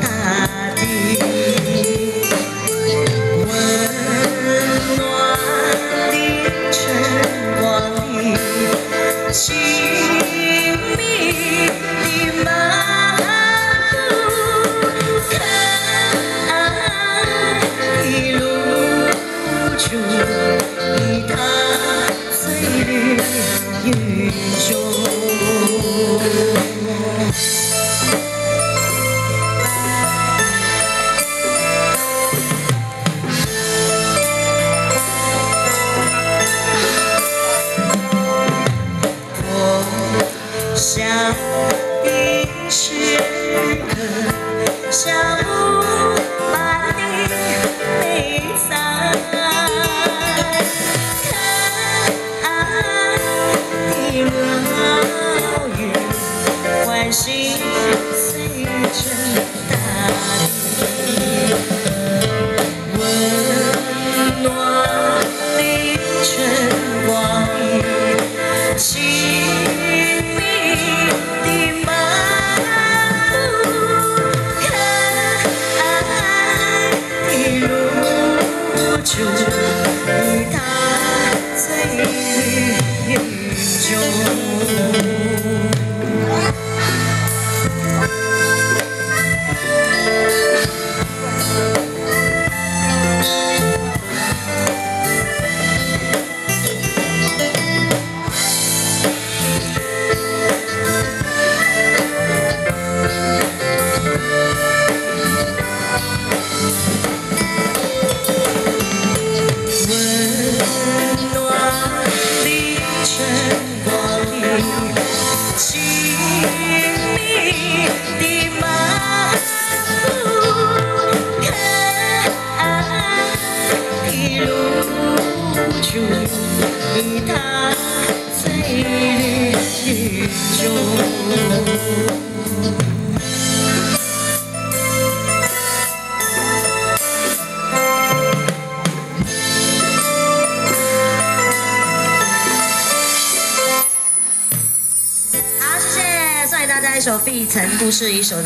大想的时刻，想把你埋藏，可爱的鸟语唤醒随着露珠，你踏醉雨中。大家一首《碧城故事》，一首。